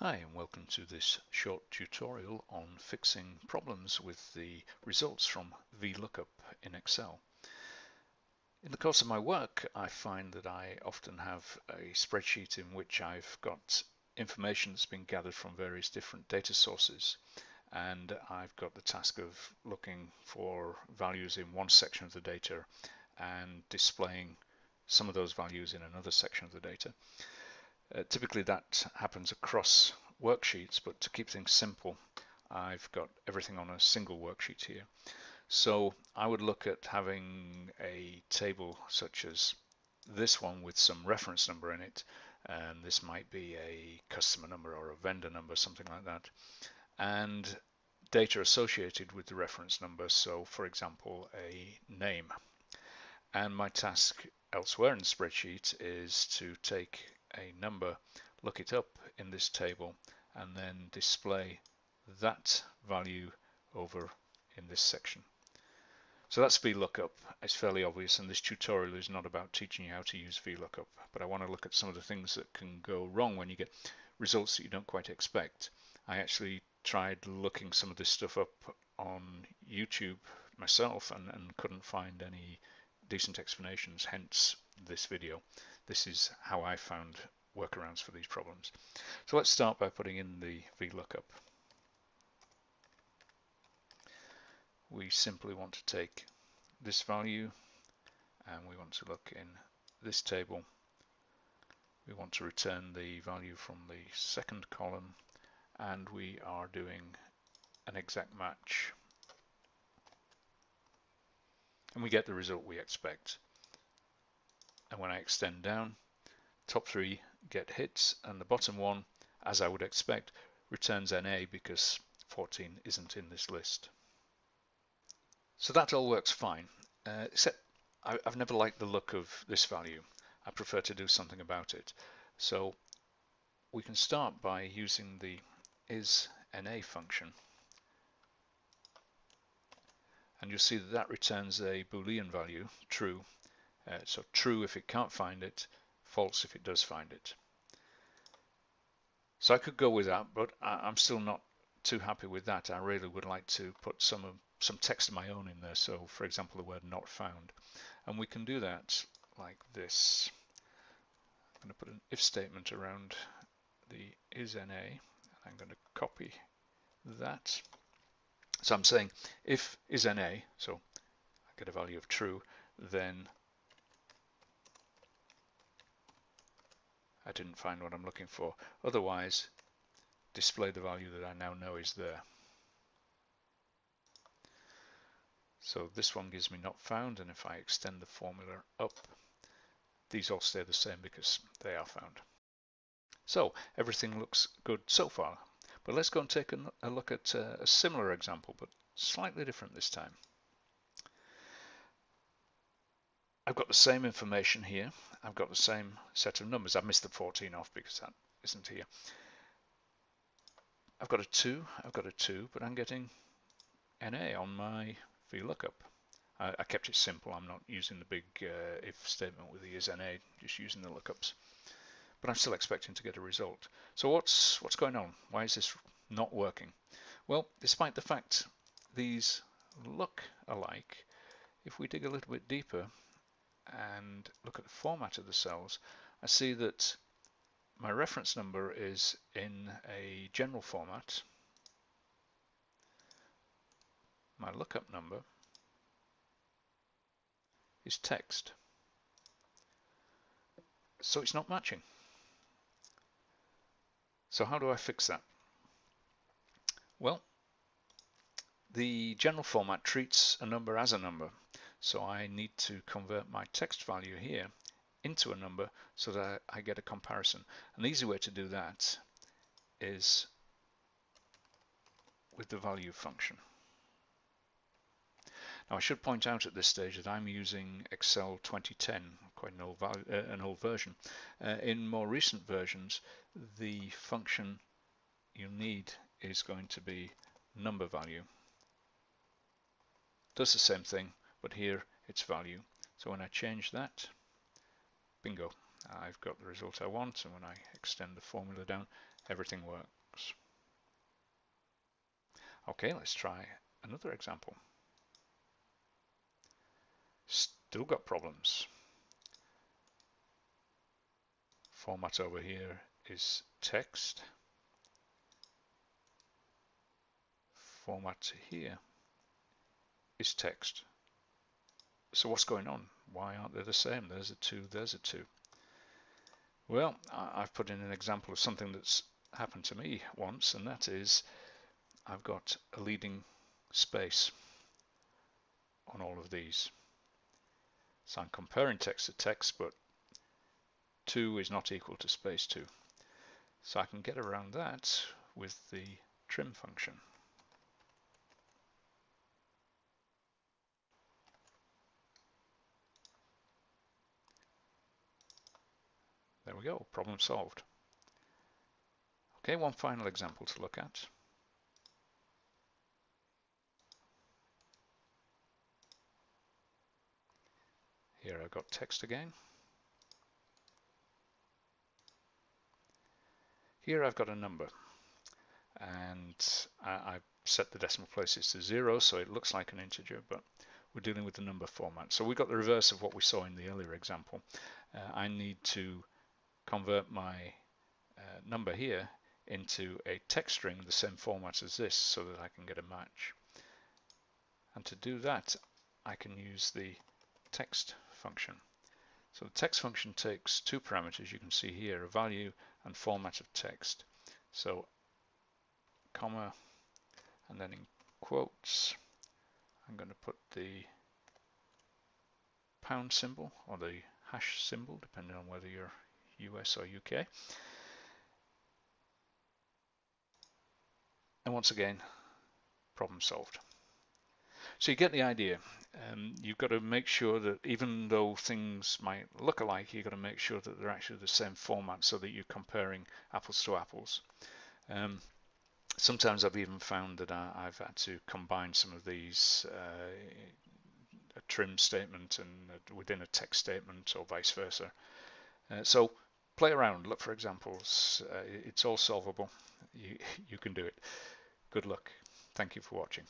Hi and welcome to this short tutorial on fixing problems with the results from VLOOKUP in Excel. In the course of my work I find that I often have a spreadsheet in which I've got information that's been gathered from various different data sources and I've got the task of looking for values in one section of the data and displaying some of those values in another section of the data. Uh, typically that happens across worksheets, but to keep things simple, I've got everything on a single worksheet here. So I would look at having a table such as this one with some reference number in it, and this might be a customer number or a vendor number, something like that, and data associated with the reference number, so for example, a name. And my task elsewhere in the spreadsheet is to take a number, look it up in this table, and then display that value over in this section. So that's VLOOKUP. It's fairly obvious, and this tutorial is not about teaching you how to use VLOOKUP, but I want to look at some of the things that can go wrong when you get results that you don't quite expect. I actually tried looking some of this stuff up on YouTube myself and, and couldn't find any decent explanations, hence this video. This is how I found workarounds for these problems. So let's start by putting in the VLOOKUP. We simply want to take this value and we want to look in this table. We want to return the value from the second column and we are doing an exact match and we get the result we expect. And when I extend down, top three get hits and the bottom one, as I would expect, returns NA because 14 isn't in this list. So that all works fine, uh, except I, I've never liked the look of this value. I prefer to do something about it. So we can start by using the isNA function and you'll see that that returns a boolean value true uh, so true if it can't find it false if it does find it. So I could go with that but I, am still not too happy with that. I really would like to put some some text of my own in there. So for example the word not found. And we can do that like this. I'm going to put an if statement around the is NA I'm going to copy that. So I'm saying if is NA, so I get a value of true, then I didn't find what I'm looking for. Otherwise, display the value that I now know is there. So this one gives me not found, and if I extend the formula up, these all stay the same because they are found. So everything looks good so far. But let's go and take a, look at uh, a similar example, but slightly different this time. I've got the same information here. I've got the same set of numbers. I've missed the 14 off because that isn't here. I've got a 2, I've got a 2, but I'm getting NA on my VLOOKUP. I, I kept it simple. I'm not using the big uh, if statement with the is NA, just using the lookups but I'm still expecting to get a result. So what's what's going on? Why is this not working? Well, despite the fact these look alike, if we dig a little bit deeper and look at the format of the cells, I see that my reference number is in a general format. My lookup number is text. So it's not matching. So how do I fix that? Well, the general format treats a number as a number. So I need to convert my text value here into a number so that I get a comparison. An easy way to do that is with the value function. Now I should point out at this stage that I'm using Excel 2010, quite an old, value, uh, an old version. Uh, in more recent versions, the function you need is going to be number value. Does the same thing, but here it's value. So when I change that, bingo, I've got the result I want. And when I extend the formula down, everything works. Okay, let's try another example. Still got problems. Format over here is text. Format here is text. So what's going on? Why aren't they the same? There's a 2, there's a 2. Well, I've put in an example of something that's happened to me once, and that is I've got a leading space on all of these. So I'm comparing text to text, but 2 is not equal to space 2. So I can get around that with the trim function. There we go, problem solved. Okay, one final example to look at. Here I've got text again. Here I've got a number and I, have set the decimal places to zero so it looks like an integer but we're dealing with the number format. So we've got the reverse of what we saw in the earlier example. Uh, I need to convert my uh, number here into a text string the same format as this so that I can get a match. And to do that I can use the text function. So the text function takes two parameters you can see here, a value and format of text. So comma and then in quotes I'm going to put the pound symbol or the hash symbol depending on whether you're US or UK. And once again, problem solved. So you get the idea. Um, you've got to make sure that even though things might look alike, you've got to make sure that they're actually the same format so that you're comparing apples to apples. Um, sometimes I've even found that I, have had to combine some of these uh, a trim statement and within a text statement or vice versa. Uh, so play around, look for examples. Uh, it's all solvable. You, you can do it. Good luck. Thank you for watching.